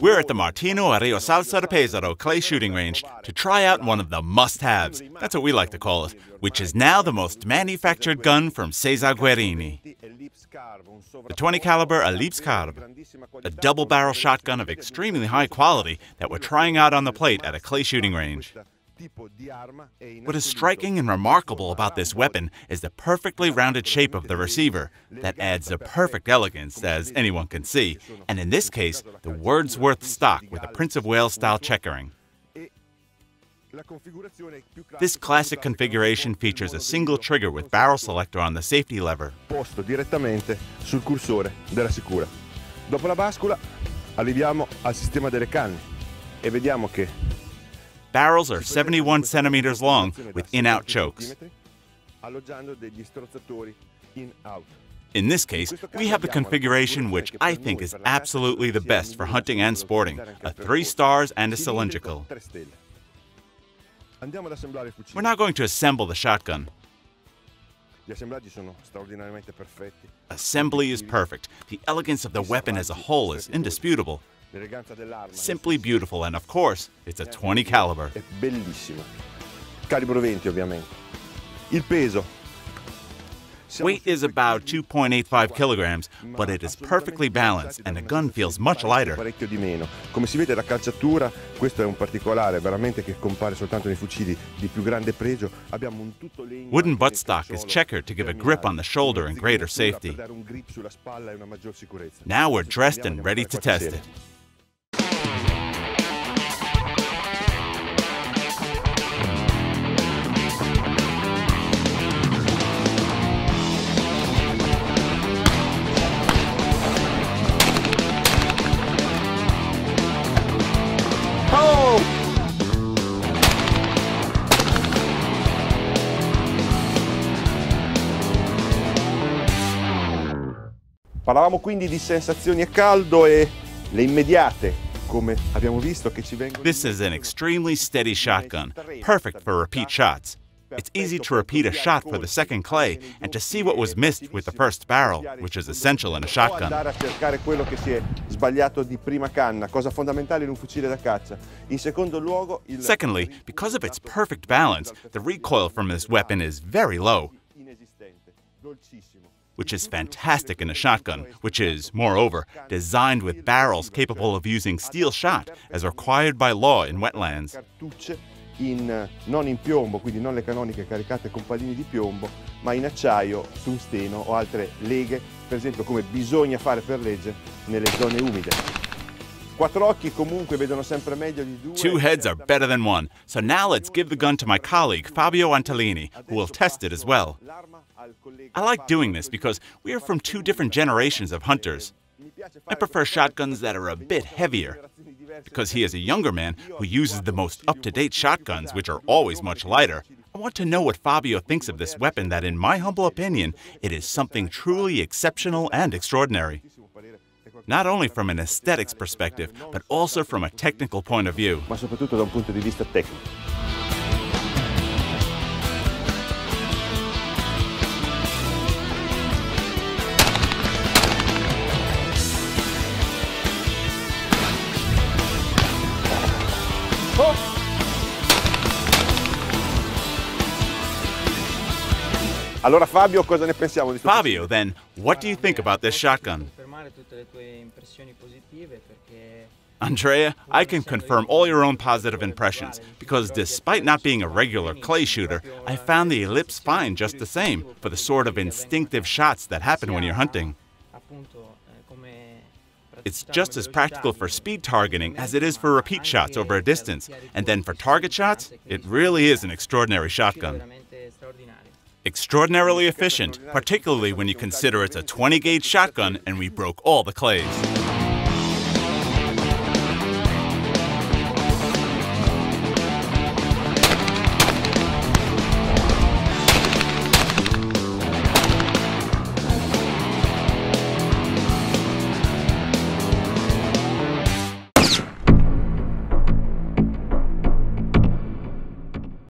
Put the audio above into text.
We're at the Martino Ario Salsa de Pesaro clay shooting range to try out one of the must haves. That's what we like to call it, which is now the most manufactured gun from Caesar Guerini. The 20 caliber Ellipse Curve, a double barrel shotgun of extremely high quality that we're trying out on the plate at a clay shooting range. What is striking and remarkable about this weapon is the perfectly rounded shape of the receiver that adds a perfect elegance, as anyone can see, and in this case, the Wordsworth stock with a Prince of Wales style checkering. This classic configuration features a single trigger with barrel selector on the safety lever. Posto direttamente sul cursore della sicura. Dopo la bascula arriviamo al sistema delle canne e vediamo che Barrels are 71 centimeters long with in-out chokes. in-out. This case, we have the configuration which I think is absolutely the best for hunting and sporting, a three stars and a cylindrical. We're now going to assemble the shotgun. Assembly is perfect. The elegance of the weapon as a whole is indisputable. Simply beautiful, and of course, it's a eh. 20 caliber. è bellissima. Calibro 20 ovviamente. Il peso. Weight is about 2.85 kilograms, but it is perfectly balanced and the gun feels much lighter. parecchio di meno. Come si vede la calciatura, questo è un particolare veramente che compare soltanto nei fucili di più grande pregio. Abbiamo un tutto legno Wooden buttstock is checkered to give a grip on the shoulder and greater safety. Per dare un grip sulla spalla una maggior sicurezza. Now we're dressed and ready to test it. Parlavamo quindi di sensazioni a caldo e le immediate, come abbiamo visto che ci vengono. This is an extremely steady shotgun, perfect for repeat shots. It's easy to repeat a shot for the second clay and to see what was missed with the first barrel, which is essential in a shotgun. andare a cercare quello che si è sbagliato di prima canna, cosa fondamentale in un fucile da caccia. In secondo luogo, Secondly, because of its perfect balance, the recoil from this weapon is very low. Which is fantastic in a shotgun, which is, moreover, designed with barrels capable of using steel shot as required by law in wetlands. In, eh, non in piombo, quindi non le canoniche caricate con pallini di piombo, ma in acciaio, tungsteno o altre leghe, per esempio come bisogna fare per legge nelle zone umide. Two heads are better than one, so now let's give the gun to my colleague Fabio Antonelli, who will test it as well. L'arma al collega I like doing this because we are from two different generations of hunters. I prefer shotguns that are a bit heavier. Because he is a younger man who uses the most up to date shotguns, which are always much lighter, I want to know what Fabio thinks of this weapon that, in my humble opinion, it is something truly exceptional and extraordinary. Not only from an aesthetics perspective, but also from a technical point of view. Allora Fabio, cosa ne pensiamo di questo? Fabio, then, what do you think about this shotgun? confermare tutte le tue impressioni positive perché Andrea, I can confirm all your own positive impressions because despite not being a regular clay shooter, I found the ellipse fine just the same for the sort of instinctive shots that happen when you're hunting. appunto eh, come It's just as practical for speed targeting as it is for repeat shots over a distance. And then for target shots, it really is an extraordinary shotgun. Extraordinarily efficient, particularly when you consider it's a 20 gauge shotgun and we broke all the clays.